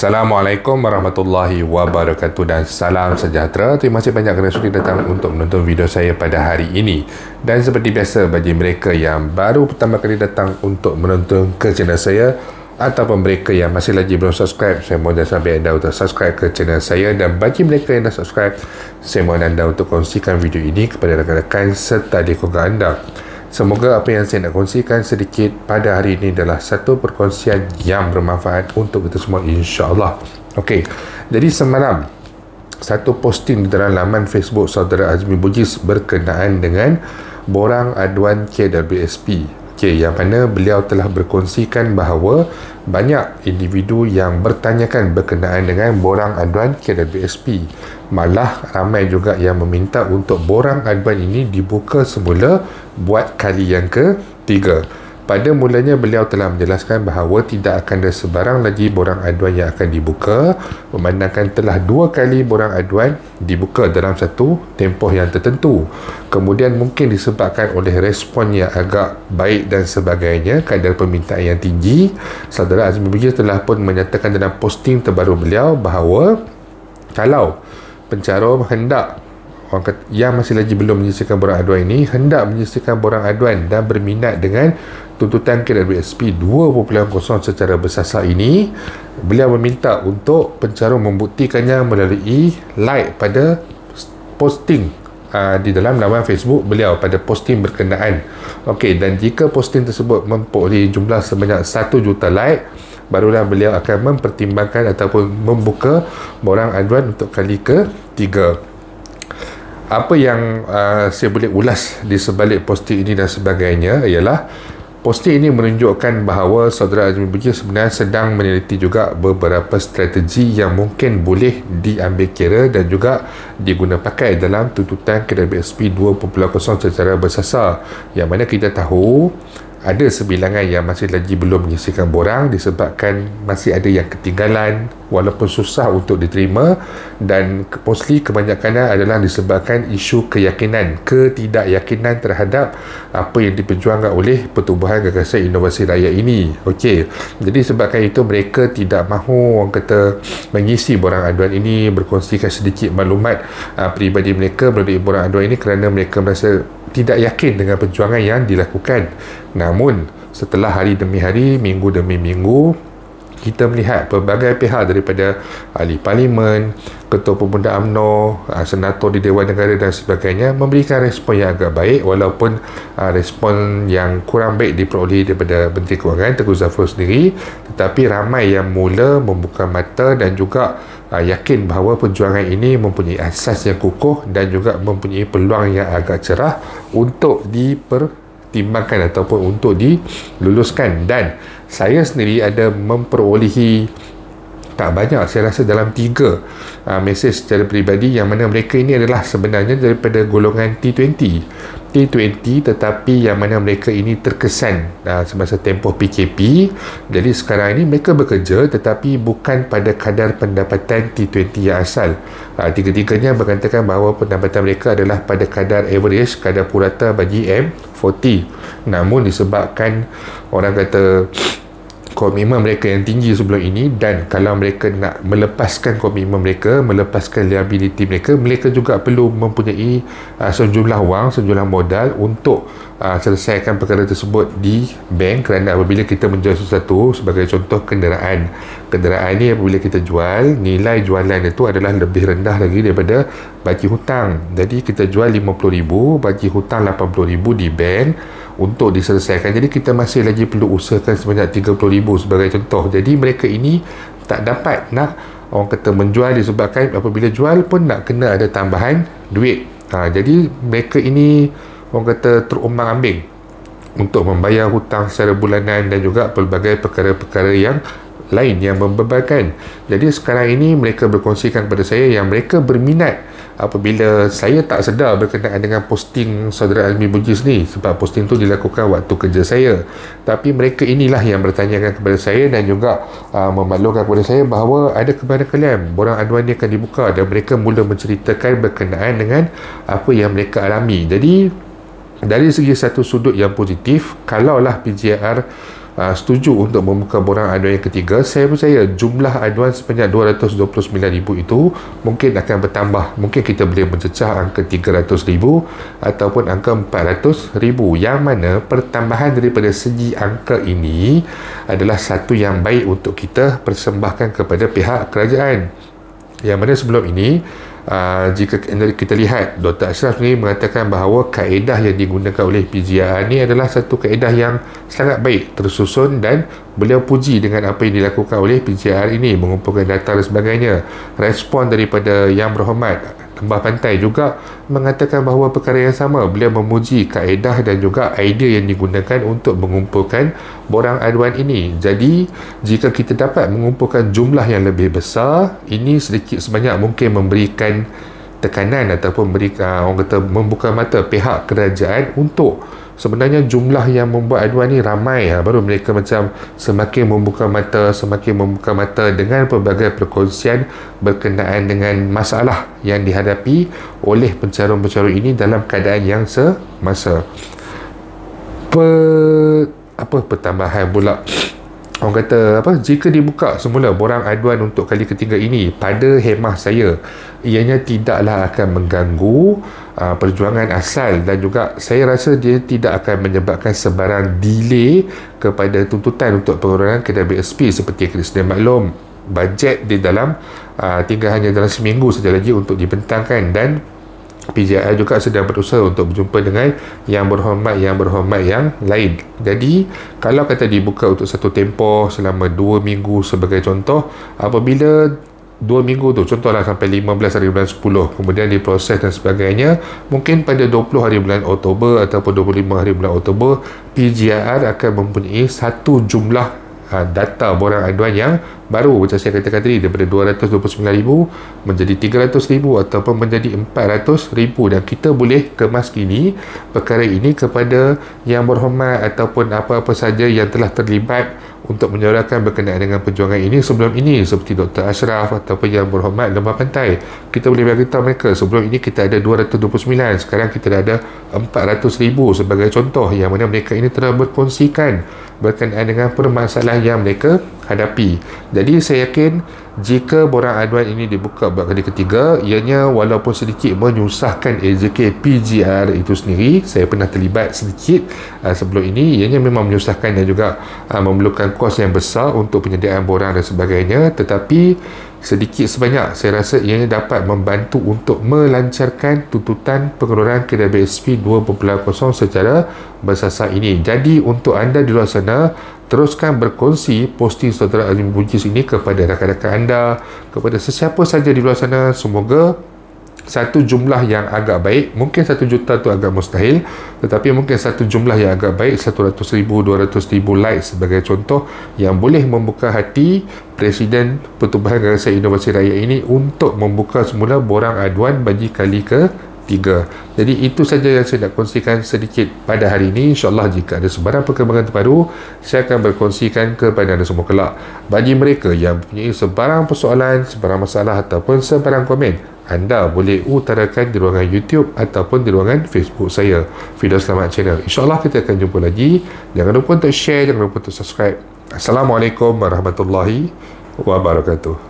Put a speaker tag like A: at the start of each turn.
A: Assalamualaikum warahmatullahi wabarakatuh dan salam sejahtera. Terima kasih banyak kerana sudi datang untuk menonton video saya pada hari ini. Dan seperti biasa bagi mereka yang baru pertama kali datang untuk menonton ke channel saya ataupun mereka yang masih lagi belum subscribe, saya mohon sampai anda untuk subscribe ke channel saya dan bagi mereka yang dah subscribe, saya mohon anda untuk kongsikan video ini kepada rakan-rakan serta di anda. Semoga apa yang saya nak kongsikan sedikit pada hari ini adalah satu perkongsian yang bermanfaat untuk kita semua insya-Allah. Okey. Jadi semalam satu posting di dalam laman Facebook saudara Azmi Bujis berkenaan dengan borang aduan KWSP. Okey, yang mana beliau telah berkongsikan bahawa banyak individu yang bertanyakan berkenaan dengan borang aduan KWSP. Malah ramai juga yang meminta untuk borang aduan ini dibuka semula buat kali yang ketiga. Pada mulanya beliau telah menjelaskan bahawa tidak akan ada sebarang lagi borang aduan yang akan dibuka memandangkan telah dua kali borang aduan dibuka dalam satu tempoh yang tertentu. Kemudian mungkin disebabkan oleh respon yang agak baik dan sebagainya, kadar permintaan yang tinggi, saudara Azmi Bujir telah pun menyatakan dalam posting terbaru beliau bahawa kalau pencarum hendak orang kata, yang masih lagi belum menyelesaikan borang aduan ini hendak menyelesaikan borang aduan dan berminat dengan tuntutan KWSP 2.0 secara bersasar ini beliau meminta untuk pencarum membuktikannya melalui like pada posting uh, di dalam laman Facebook beliau pada posting berkenaan. Okey dan jika posting tersebut memperoleh jumlah sebanyak 1 juta like barulah beliau akan mempertimbangkan ataupun membuka borang aduan untuk kali ke tiga apa yang uh, saya boleh ulas di sebalik posting ini dan sebagainya ialah posting ini menunjukkan bahawa saudara Azmi Bujir sebenarnya sedang meneliti juga beberapa strategi yang mungkin boleh diambil kira dan juga diguna pakai dalam tuntutan KWSP 2.0 secara bersasar. Yang mana kita tahu ada sebilangan yang masih lagi belum menyelesaikan borang disebabkan masih ada yang ketinggalan walaupun susah untuk diterima dan mostly kebanyakannya adalah disebabkan isu keyakinan ketidakyakinan terhadap apa yang diperjuangkan oleh pertubuhan gagasan inovasi raya ini Okey, jadi sebabkan itu mereka tidak mahu orang kata mengisi borang aduan ini berkongsikan sedikit maklumat uh, peribadi mereka melalui borang aduan ini kerana mereka merasa tidak yakin dengan perjuangan yang dilakukan. Namun, setelah hari demi hari, minggu demi minggu, kita melihat pelbagai pihak daripada ahli parlimen, ketua pemuda UMNO, ah, senator di Dewan Negara dan sebagainya memberikan respon yang agak baik walaupun ah, respon yang kurang baik diperoleh daripada Menteri Kewangan Tengku Zafrul sendiri. Tetapi ramai yang mula membuka mata dan juga uh, yakin bahawa perjuangan ini mempunyai asas yang kukuh dan juga mempunyai peluang yang agak cerah untuk dipertimbangkan ataupun untuk diluluskan dan saya sendiri ada memperolehi tak banyak. Saya rasa dalam tiga uh, mesej secara peribadi yang mana mereka ini adalah sebenarnya daripada golongan T20 T20 tetapi yang mana mereka ini terkesan uh, semasa tempoh PKP jadi sekarang ini mereka bekerja tetapi bukan pada kadar pendapatan T20 yang asal. Uh, tiga-tiganya berkatakan bahawa pendapatan mereka adalah pada kadar average kadar purata bagi M40 namun disebabkan orang kata komitmen mereka yang tinggi sebelum ini dan kalau mereka nak melepaskan komitmen mereka melepaskan liability mereka mereka juga perlu mempunyai uh, sejumlah wang sejumlah modal untuk uh, selesaikan perkara tersebut di bank kerana apabila kita menjual sesuatu sebagai contoh kenderaan. Kenderaan ni apabila kita jual nilai jualan itu adalah lebih rendah lagi daripada bagi hutang. Jadi kita jual RM50,000 bagi hutang RM80,000 di bank untuk diselesaikan. Jadi kita masih lagi perlu usahakan sebanyak RM30,000 sebagai contoh. Jadi mereka ini tak dapat nak orang kata menjual disebabkan apabila jual pun nak kena ada tambahan duit. Ha, jadi mereka ini orang kata terumbang ambing untuk membayar hutang secara bulanan dan juga pelbagai perkara-perkara yang lain yang membebankan. Jadi sekarang ini mereka berkongsikan kepada saya yang mereka berminat apabila saya tak sedar berkenaan dengan posting saudara Azmi Bujis ni sebab posting tu dilakukan waktu kerja saya. Tapi mereka inilah yang bertanyakan kepada saya dan juga uh, memaklumkan kepada saya bahawa ada kepada kalian borang aduan ni akan dibuka dan mereka mula menceritakan berkenaan dengan apa yang mereka alami. Jadi dari segi satu sudut yang positif kalaulah PJR uh, setuju untuk membuka borang aduan yang ketiga. Saya percaya jumlah aduan sebanyak 229,000 itu mungkin akan bertambah. Mungkin kita boleh mencecah angka 300,000 ataupun angka 400,000 yang mana pertambahan daripada segi angka ini adalah satu yang baik untuk kita persembahkan kepada pihak kerajaan. Yang mana sebelum ini uh, jika kita lihat Dr. Ashraf ni mengatakan bahawa kaedah yang digunakan oleh PGR ni adalah satu kaedah yang sangat baik tersusun dan beliau puji dengan apa yang dilakukan oleh PGR ini mengumpulkan data dan sebagainya respon daripada yang berhormat Lembah Pantai juga mengatakan bahawa perkara yang sama. Beliau memuji kaedah dan juga idea yang digunakan untuk mengumpulkan borang aduan ini. Jadi jika kita dapat mengumpulkan jumlah yang lebih besar ini sedikit sebanyak mungkin memberikan tekanan ataupun memberikan orang kata membuka mata pihak kerajaan untuk sebenarnya jumlah yang membuat aduan ni ramai ha. baru mereka macam semakin membuka mata semakin membuka mata dengan pelbagai perkongsian berkenaan dengan masalah yang dihadapi oleh pencarung-pencarung ini dalam keadaan yang semasa Pe, apa pertambahan pula orang kata apa jika dibuka semula borang aduan untuk kali ketiga ini pada hemah saya ianya tidaklah akan mengganggu uh, perjuangan asal dan juga saya rasa dia tidak akan menyebabkan sebarang delay kepada tuntutan untuk pengurangan kedai BSP seperti kita maklum. Bajet di dalam uh, tinggal hanya dalam seminggu saja lagi untuk dibentangkan dan PJI juga sedang berusaha untuk berjumpa dengan yang berhormat yang berhormat yang lain. Jadi kalau kata dibuka untuk satu tempoh selama dua minggu sebagai contoh apabila dua minggu tu contohlah sampai 15 hari bulan 10 kemudian diproses dan sebagainya mungkin pada 20 hari bulan Oktober ataupun 25 hari bulan Oktober PGIR akan mempunyai satu jumlah uh, data borang aduan yang baru macam saya katakan tadi daripada 229,000 menjadi 300,000 ataupun menjadi 400,000 dan kita boleh kemas kini perkara ini kepada yang berhormat ataupun apa-apa saja yang telah terlibat untuk menyuarakan berkenaan dengan perjuangan ini sebelum ini seperti Dr. Ashraf ataupun yang berhormat Lembah Pantai kita boleh beritahu mereka sebelum ini kita ada 229 sekarang kita dah ada 400 ribu sebagai contoh yang mana mereka ini telah berkongsikan berkenaan dengan permasalahan yang mereka hadapi. Jadi saya yakin jika borang aduan ini dibuka buat kali ketiga ianya walaupun sedikit menyusahkan AJK PGR itu sendiri saya pernah terlibat sedikit uh, sebelum ini ianya memang menyusahkan dan juga uh, memerlukan kos yang besar untuk penyediaan borang dan sebagainya. Tetapi sedikit sebanyak saya rasa ianya dapat membantu untuk melancarkan tuntutan pengeluaran BSP 2.0 secara bersasar ini. Jadi untuk anda di luar sana teruskan berkongsi posting saudara Azim Bujis ini kepada rakan-rakan anda kepada sesiapa saja di luar sana. Semoga satu jumlah yang agak baik mungkin satu juta tu agak mustahil tetapi mungkin satu jumlah yang agak baik satu ratus ribu, dua ratus ribu like sebagai contoh yang boleh membuka hati Presiden Pertubuhan Gagasan Inovasi Raya ini untuk membuka semula borang aduan bagi kali ke tiga. Jadi itu saja yang saya nak kongsikan sedikit pada hari ini. InsyaAllah jika ada sebarang perkembangan terbaru, saya akan berkongsikan kepada anda semua kelak. Bagi mereka yang mempunyai sebarang persoalan, sebarang masalah ataupun sebarang komen, anda boleh utarakan di ruangan YouTube ataupun di ruangan Facebook saya. Video Selamat Channel. InsyaAllah kita akan jumpa lagi. Jangan lupa untuk share, jangan lupa untuk subscribe. Assalamualaikum warahmatullahi wabarakatuh.